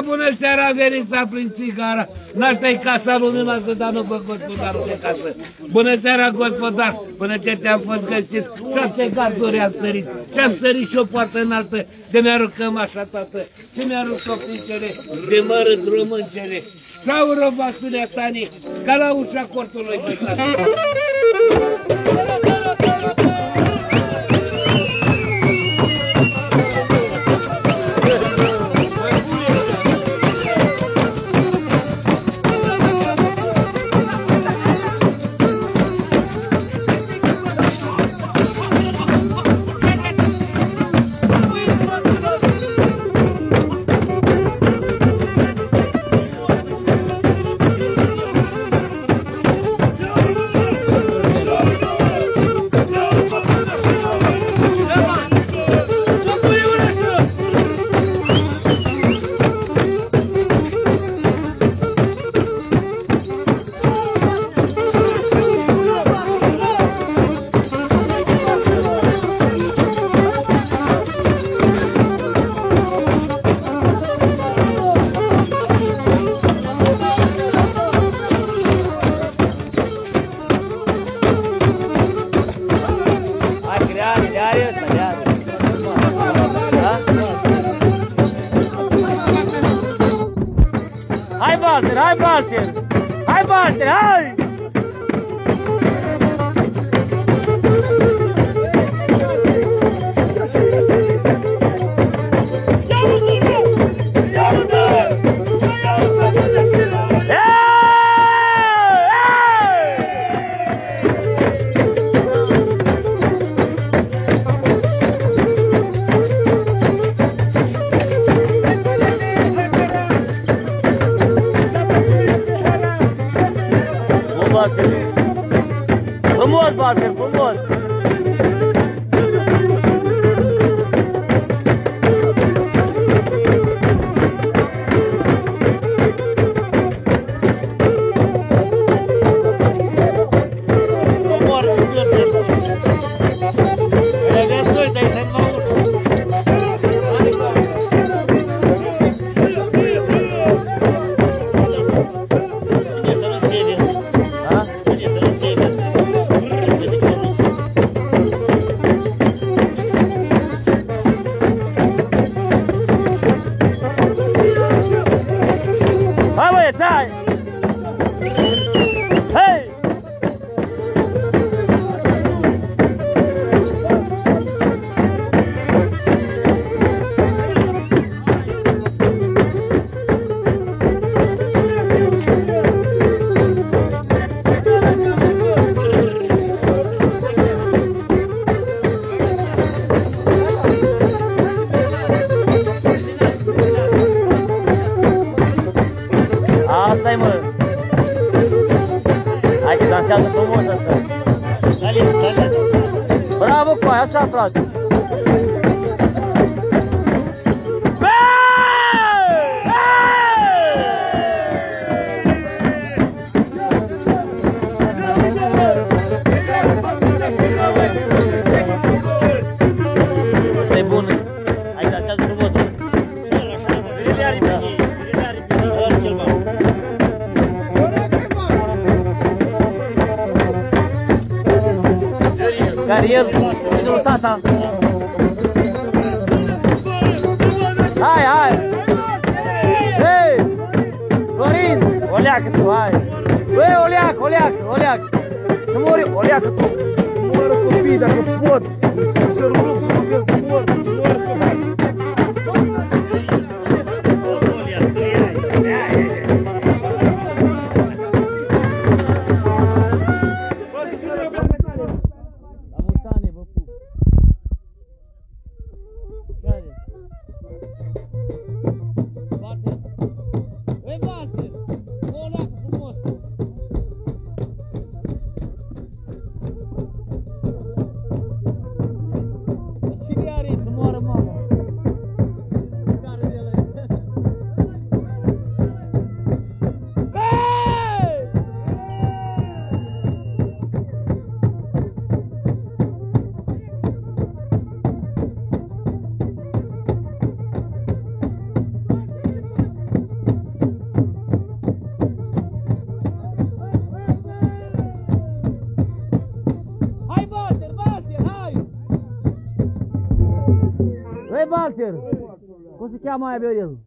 Bună seara, bună seara, veniți să aprind țigara. N-aș casa luminoasă, dar nu vă gospodarul de casă. Bună seara, gospodar, până ce te-am fost găsit, șase garduri am sărit. Și-am sărit și o poartă înaltă, de mi-aruncăm așa, tată, și mi-arunc copincele, de mărât româncele. Și-au robat tanii, ca la ușa cortului, Walter, hai Walter! Hai Walter, hai! Party. Promote Party, promote. Safra. Coaie, așa, frate. Cariel, idolul tata. Hai, hai! Hei! Florin! O leacă tu, hai! Băi, o leacă, o leacă, o leacă! Să mori, o leacă tu! Să moară copii dacă pot! Să rog să nu să mor, Doctor, você quer amanhã, meu Deus?